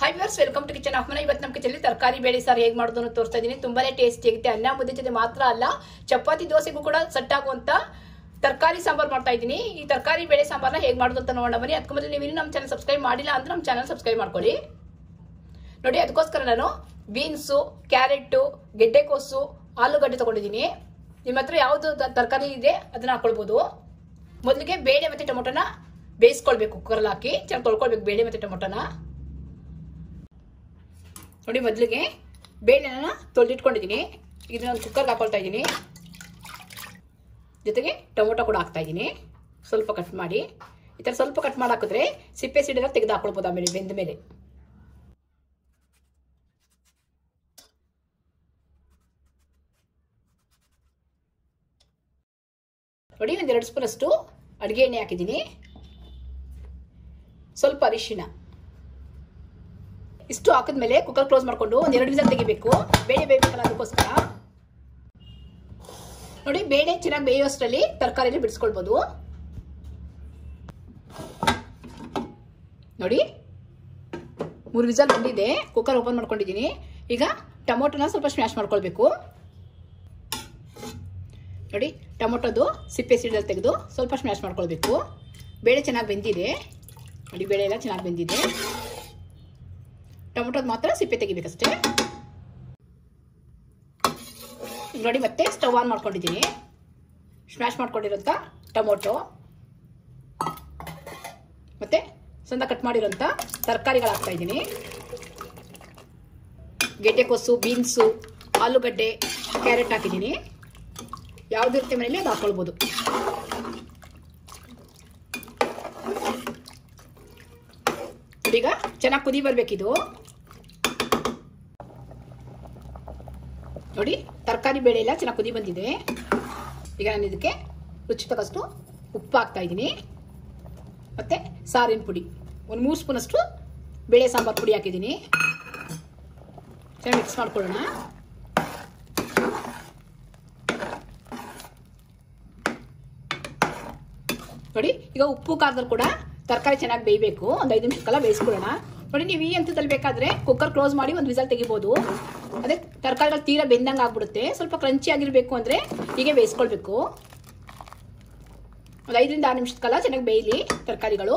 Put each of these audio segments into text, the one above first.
Hi viewers welcome to kitchen of ಮನೆ ಇವತ್ತು ನಮ್ಮ ಕಿಚನ್ ತರಕಾರಿ ಬೇಳೆ ಸಾರು ಹೇಗೆ ಮಾಡೋದನ್ನು ತೋರಿಸ್ತಾ ಇದ್ದೀನಿ ತುಂಬಾನೇ ಟೇಸ್ಟಿ ಆಗುತ್ತೆ ಅನ್ನ ಮುದ್ದೆ ಜೊತೆ ಮಾತ್ರ ಅಲ್ಲ, ಚಪಾತಿ ದೋಸೆಗೂ ಕೂಡ ಸೆಟ್ ಆಗುವಂತ ತರಕಾರಿ ಸಾಂಬಾರ್ ಮಾಡ್ತಾ ಇದ್ದೀನಿ ಈ ತರಕಾರಿ ಬೇಳೆ ಸಾಂಬಾರ್ನ ಹೇಗೆ ಮಾಡೋದು ಅಂತ ನೋಡೋಣ ಬನ್ನಿ. ಅದಕ್ಕೆ ಮೊದಲು ನೀವು ನಮ್ಮ ಚಾನಲ್ ಸಬ್ಸ್ಕ್ರೈಬ್ ಮಾಡಿಲ್ಲ ಅಂದ್ರೆ ನಮ್ಮ ಚಾನಲ್ ಸಬ್ಸ್ಕ್ರೈಬ್ ಮಾಡ್ಕೊಳ್ಳಿ. ನೋಡಿ, ಅದಕ್ಕೋಸ್ಕರ ನಾನು ಬೀನ್ಸು ಕ್ಯಾರೆಟು ಗೆಡ್ಡೆಕೋಸು, ಆಲೂಗಡ್ಡೆ ತಗೊಂಡಿದ್ದೀನಿ ನಿಮ್ಮ ಹತ್ರ ಯಾವುದು ತರಕಾರಿ ಇದೆ ಅದನ್ನ ಹಾಕೊಳ್ಬೋದು. ಮೊದಲಿಗೆ ಬೇಳೆ ಮತ್ತು ಟೊಮೊಟೊನ ಬೇಯಿಸ್ಕೊಳ್ಬೇಕು. ಕುಕ್ಕರಲ್ಲಿ ಹಾಕಿ, ಚೆನ್ನಾಗಿ ತೊಳ್ಕೊಳ್ಬೇಕು ಬೇಳೆ ಮತ್ತು ಟೊಮೊಟೊನ. ನೋಡಿ ಮೊದಲಿಗೆ ಬೇಳೆನ ತೊಳೆದಿಟ್ಕೊಂಡಿದ್ದೀನಿ. ಇದನ್ನ ಒಂದು ಕುಕ್ಕರ್ಗೆ ಹಾಕೊಳ್ತಾ ಇದ್ದೀನಿ. ಜೊತೆಗೆ ಟೊಮೊಟೊ ಕೂಡ ಹಾಕ್ತಾ ಇದ್ದೀನಿ. ಸ್ವಲ್ಪ ಕಟ್ ಮಾಡಿ. ಈ ಥರ ಸ್ವಲ್ಪ ಕಟ್ ಮಾಡಿ ಹಾಕಿದ್ರೆ ಸಿಪ್ಪೆ ಸಿಡಿದ್ರೆ ತೆಗೆದು ಹಾಕೊಳ್ಬೋದು ಆಮೇಲೆ ಬೆಂದ ಮೇಲೆ. ನೋಡಿ ಒಂದು ಎರಡು ಸ್ಪೂನ್ ಅಷ್ಟು ಅಡುಗೆ ಎಣ್ಣೆ ಹಾಕಿದ್ದೀನಿ. ಸ್ವಲ್ಪ ಅರಿಶಿಣ. ಇಷ್ಟು ಹಾಕಿದ್ಮೇಲೆ ಕುಕ್ಕರ್ ಕ್ಲೋಸ್ ಮಾಡಿಕೊಂಡು ಒಂದು ಎರಡು ವಿಸಲ್ ತೆಗಿಬೇಕು. ಬೇಳೆ ಬೇಯಬೇಕಲ್ಲ ಅದಕ್ಕೋಸ್ಕರ. ನೋಡಿ, ಬೇಳೆ ಚೆನ್ನಾಗಿ ಬೇಯೋಷ್ಟರಲ್ಲಿ ತರಕಾರಿಯಲ್ಲಿ ಬಿಡಿಸ್ಕೊಳ್ಬೋದು. ನೋಡಿ, ಮೂರು ವಿಸಲ್ ಬಂದಿದೆ. ಕುಕ್ಕರ್ ಓಪನ್ ಮಾಡ್ಕೊಂಡಿದ್ದೀನಿ. ಈಗ ಟೊಮೊಟೊನ ಸ್ವಲ್ಪ ಸ್ಮ್ಯಾಶ್ ಮಾಡ್ಕೊಳ್ಬೇಕು. ನೋಡಿ, ಟೊಮೊಟೊದು ಸಿಪ್ಪೆ ಸೀಡಲ್ಲಿ ತೆಗೆದು ಸ್ವಲ್ಪ ಸ್ಮ್ಯಾಶ್ ಮಾಡ್ಕೊಳ್ಬೇಕು. ಬೇಳೆ ಚೆನ್ನಾಗಿ ಬೆಂದಿದೆ. ನೋಡಿ, ಬೇಳೆ ಎಲ್ಲ ಚೆನ್ನಾಗಿ ಬೆಂದಿದೆ. ಟೊಮೊಟೊದು ಮಾತ್ರ ಸಿಪ್ಪೆ ತೆಗಿಬೇಕಷ್ಟೇ ನೋಡಿ ಮತ್ತೆ ಸ್ಟವ್ ಆನ್ ಮಾಡ್ಕೊಂಡಿದ್ದೀನಿ. ಸ್ಮ್ಯಾಶ್ ಮಾಡ್ಕೊಂಡಿರೋಂಥ ಟೊಮೊಟೊ. ಮತ್ತೆ ಸಣ್ಣ ಕಟ್ ಮಾಡಿರೋಂಥ ತರಕಾರಿಗಳು ಹಾಕ್ತಾ ಇದ್ದೀನಿ. ಗೆಡ್ಡೆಕೋಸು, ಬೀನ್ಸು, ಆಲೂಗಡ್ಡೆ, ಕ್ಯಾರೆಟ್ ಹಾಕಿದ್ದೀನಿ. ಯಾವುದಿರುತ್ತೆ ಮನೇಲಿ ಅದು ಹಾಕೊಳ್ಬೋದು. ಈಗ ಚೆನ್ನಾಗಿ ಕುದಿ ಬರ್ಬೇಕಿದು. ನೋಡಿ, ತರಕಾರಿ ಬೇಳೆ ಎಲ್ಲ ಚೆನ್ನಾಗಿ ಕುದಿ ಬಂದಿದೆ. ಈಗ ನಾನು ಇದಕ್ಕೆ ರುಚಿ ತಗಷ್ಟು ಉಪ್ಪು ಹಾಕ್ತಾ ಇದ್ದೀನಿ. ಮತ್ತೆ ಸಾರಿನ ಪುಡಿ. ಒಂದು ಮೂರು ಸ್ಪೂನ್ ಅಷ್ಟು ಬೇಳೆ ಸಾಂಬಾರು ಪುಡಿ ಹಾಕಿದ್ದೀನಿ. ಚೆನ್ನಾಗಿ ಮಿಕ್ಸ್ ಮಾಡ್ಕೊಳ್ಳೋಣ. ನೋಡಿ, ಈಗ ಉಪ್ಪು ಖಾರದಲ್ಲಿ ಕೂಡ ತರಕಾರಿ ಚೆನ್ನಾಗಿ ಬೇಯಬೇಕು. ಒಂದು ಐದು ನಿಮಿಷಕ್ಕೆಲ್ಲ ಬೇಯಿಸ್ಕೊಳ್ಳೋಣ. ನೋಡಿ, ನೀವು ಈ ಹಂತದಲ್ಲಿ ಬೇಕಾದರೆ ಕುಕ್ಕರ್ ಕ್ಲೋಸ್ ಮಾಡಿ ಒಂದು ವಿಸಲ್ ತೆಗಿಬೋದು. ಅದೇ ತರಕಾರಿಗಳು ತೀರಾ ಬೆಂದಂಗೆ ಆಗ್ಬಿಡುತ್ತೆ. ಸ್ವಲ್ಪ ಕ್ರಂಚಿ ಆಗಿರಬೇಕು ಅಂದರೆ ಹೀಗೆ ಬೇಯಿಸ್ಕೊಳ್ಬೇಕು. ಒಂದು ಐದರಿಂದ ಆರು ನಿಮಿಷದ ಕಾಲ ಚೆನ್ನಾಗಿ ಬೇಯಲಿ ತರಕಾರಿಗಳು.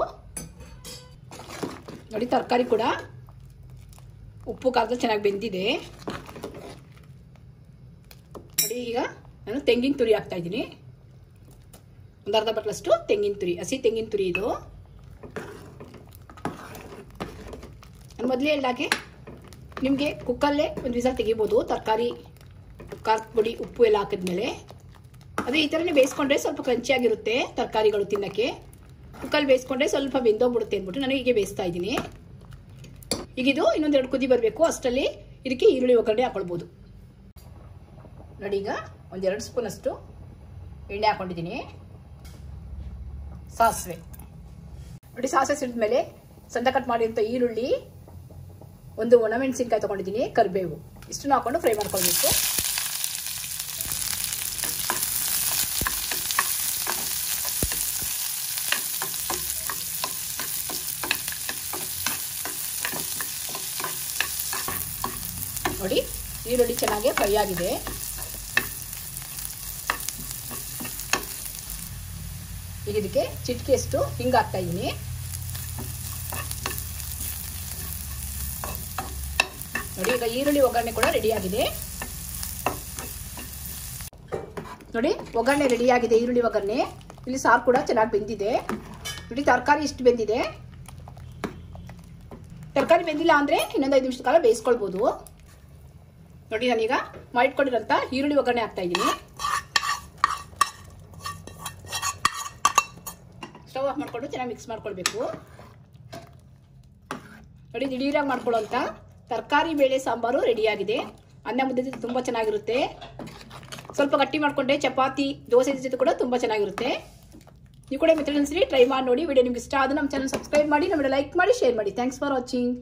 ನೋಡಿ ತರಕಾರಿ ಕೂಡ ಉಪ್ಪು ಕಾಲದ ಚೆನ್ನಾಗಿ ಬೆಂದಿದೆ. ನೋಡಿ ಈಗ ನಾನು ತೆಂಗಿನ ತುರಿ ಹಾಕ್ತಾ ಇದ್ದೀನಿ. ಒಂದು ಅರ್ಧ ಬಟ್ಲಷ್ಟು ತೆಂಗಿನ ತುರಿ, ಹಸಿ ತೆಂಗಿನ ತುರಿ ಇದು. ನಾನು ಮೊದಲೇ ಹೇಳಿದಾಗೆ ನಿಮಗೆ ಕುಕ್ಕಲ್ಲೇ ಒಂದು ವಿಸಲ್ ತೆಗಿಬೋದು, ತರಕಾರಿ ಖಾರದ ಪುಡಿ, ಉಪ್ಪು ಎಲ್ಲ ಹಾಕಿದ್ಮೇಲೆ. ಅದೇ ಈ ಥರನೇ ಬೇಯಿಸ್ಕೊಂಡ್ರೆ ಸ್ವಲ್ಪ ಕ್ರಂಚಿಯಾಗಿರುತ್ತೆ ತರಕಾರಿಗಳು ತಿನ್ನೋಕ್ಕೆ. ಕುಕ್ಕಲ್ಲಿ ಬೇಯಿಸ್ಕೊಂಡ್ರೆ ಸ್ವಲ್ಪ ಬೆಂದೋಗ್ಬಿಡುತ್ತೆ ಅಂದ್ಬಿಟ್ಟು ನಾನು ಹೀಗೆ ಬೇಯಿಸ್ತಾ ಇದ್ದೀನಿ. ಈಗಿದು ಇನ್ನೊಂದೆರಡು ಕುದಿ ಬರಬೇಕು, ಅಷ್ಟರಲ್ಲಿ ಇದಕ್ಕೆ ಈರುಳ್ಳಿ ಒಗ್ಗರಣೆ ಹಾಕೊಳ್ಬೋದು. ನೋಡಿ ಈಗ ಒಂದೆರಡು ಸ್ಪೂನ್ ಅಷ್ಟು ಎಣ್ಣೆ ಹಾಕೊಂಡಿದ್ದೀನಿ. ಸಾಸಿವೆ. ನೋಡಿ ಸಾಸಿವೆ ಸಿಡಿದ್ಮೇಲೆ ಸಣ್ಣ ಕಟ್ ಮಾಡಿರುವಂಥ ಈರುಳ್ಳಿ ಒಂದು ಒಣಮೆಣಸಿನ್ಕಾಯಿ ತೊಗೊಂಡಿದ್ದೀನಿ, ಕರಿಬೇವು. ಇಷ್ಟನ್ನು ಹಾಕೊಂಡು ಫ್ರೈ ಮಾಡ್ಕೊಳ್ಬೇಕು. ನೋಡಿ, ಈರುಳ್ಳಿ ಚೆನ್ನಾಗಿ ಫ್ರೈ ಆಗಿದೆ. ಈಗ ಇದಕ್ಕೆ ಚಿಟಿಕೆಯಷ್ಟು ಹಿಂಗೆ ಹಾಕ್ತಾ ಇದ್ದೀನಿ. ನೋಡಿ, ಈಗ ಈರುಳ್ಳಿ ಒಗ್ಗರಣೆ ಕೂಡ ರೆಡಿ ಆಗಿದೆ. ನೋಡಿ, ಒಗ್ಗರಣೆ ರೆಡಿ ಆಗಿದೆ, ಈರುಳ್ಳಿ ಒಗ್ಗರಣೆ. ಇಲ್ಲಿ ಸಾರು ಕೂಡ ಚೆನ್ನಾಗಿ ಬೆಂದಿದೆ. ನೋಡಿ, ತರಕಾರಿ ಇಷ್ಟು ಬೆಂದಿದೆ. ತರಕಾರಿ ಬೆಂದಿಲ್ಲ ಅಂದ್ರೆ ಇನ್ನೊಂದು ಐದು ನಿಮಿಷದ ಕಾಲ ಬೇಯಿಸ್ಕೊಳ್ಬೋದು. ನೋಡಿ, ನಾನೀಗ ಮಾಡಿಟ್ಕೊಂಡಿರೋಂಥ ಈರುಳ್ಳಿ ಒಗ್ಗರಣೆ ಹಾಕ್ತಾ ಇದ್ದೀನಿ. ಸ್ಟವ್ ಆಫ್ ಮಾಡಿಕೊಂಡು ಚೆನ್ನಾಗಿ ಮಿಕ್ಸ್ ಮಾಡ್ಕೊಳ್ಬೇಕು. ನೋಡಿ, ದಿಢೀರಾಗಿ ಮಾಡ್ಕೊಳ್ಳೋಂಥ ತರಕಾರಿ ಬೇಳೆ ಸಾಂಬಾರು ರೆಡಿಯಾಗಿದೆ. ಅನ್ನ ಮುದ್ದೆ ಜೊತೆ ತುಂಬ ಚೆನ್ನಾಗಿರುತ್ತೆ. ಸ್ವಲ್ಪ ಗಟ್ಟಿ ಮಾಡಿಕೊಂಡೆ ಚಪಾತಿ, ದೋಸೆ ಜೊತೆ ಕೂಡ ತುಂಬ ಚೆನ್ನಾಗಿರುತ್ತೆ. ನೀವು ಕೂಡ ಮೆಥಡ್ ಟ್ರೈ ಮಾಡಿ ನೋಡಿ. ವಿಡಿಯೋ ನಿಮ್ಗೆ ಇಷ್ಟ ಆದ್ರೆ ನಮ್ಮ ಚಾನಲ್ ಸಬ್ಸ್ಕ್ರೈಬ್ ಮಾಡಿ, ನಮ್ಮ ಲೈಕ್ ಮಾಡಿ ಶೇರ್ ಮಾಡಿ. Thanks for watching